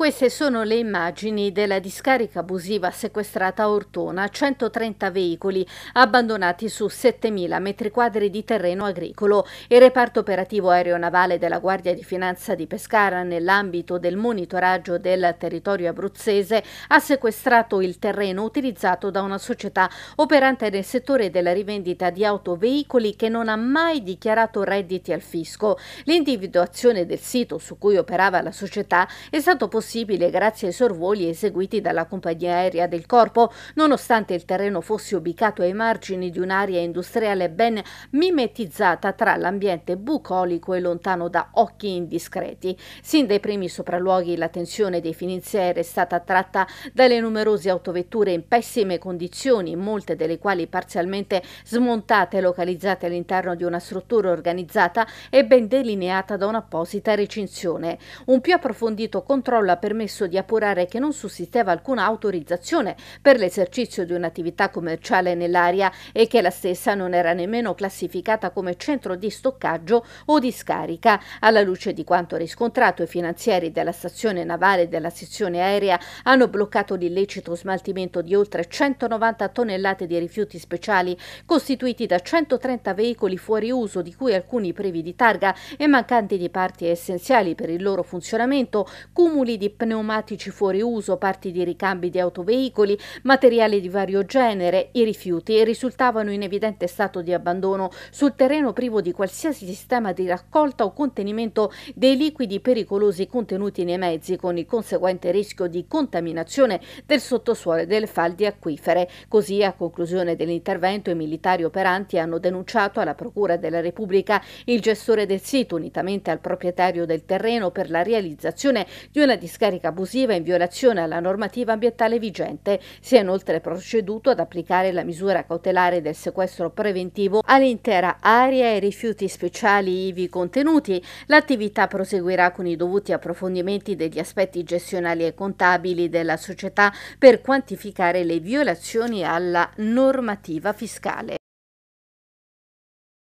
Queste sono le immagini della discarica abusiva sequestrata a Ortona, 130 veicoli abbandonati su 7.000 metri quadri di terreno agricolo. Il reparto operativo aeronavale della Guardia di Finanza di Pescara, nell'ambito del monitoraggio del territorio abruzzese, ha sequestrato il terreno utilizzato da una società operante nel settore della rivendita di autoveicoli che non ha mai dichiarato redditi al fisco. L'individuazione del sito su cui operava la società è stato possibile possibile grazie ai sorvoli eseguiti dalla compagnia aerea del corpo, nonostante il terreno fosse ubicato ai margini di un'area industriale ben mimetizzata tra l'ambiente bucolico e lontano da occhi indiscreti. Sin dai primi sopralluoghi l'attenzione dei finanzieri è stata attratta dalle numerose autovetture in pessime condizioni, molte delle quali parzialmente smontate e localizzate all'interno di una struttura organizzata e ben delineata da un'apposita recinzione. Un più approfondito controllo ha permesso di appurare che non sussisteva alcuna autorizzazione per l'esercizio di un'attività commerciale nell'area e che la stessa non era nemmeno classificata come centro di stoccaggio o di scarica. Alla luce di quanto riscontrato, i finanzieri della stazione navale della sezione aerea hanno bloccato l'illecito smaltimento di oltre 190 tonnellate di rifiuti speciali costituiti da 130 veicoli fuori uso, di cui alcuni privi di targa e mancanti di parti essenziali per il loro funzionamento, cumuli di pneumatici fuori uso, parti di ricambi di autoveicoli, materiali di vario genere, i rifiuti risultavano in evidente stato di abbandono sul terreno privo di qualsiasi sistema di raccolta o contenimento dei liquidi pericolosi contenuti nei mezzi, con il conseguente rischio di contaminazione del sottosuolo e delle falde acquifere. Così, a conclusione dell'intervento, i militari operanti hanno denunciato alla Procura della Repubblica il gestore del sito, unitamente al proprietario del terreno, per la realizzazione di una discarica discarica abusiva in violazione alla normativa ambientale vigente. Si è inoltre proceduto ad applicare la misura cautelare del sequestro preventivo all'intera area e rifiuti speciali ivi contenuti. L'attività proseguirà con i dovuti approfondimenti degli aspetti gestionali e contabili della società per quantificare le violazioni alla normativa fiscale.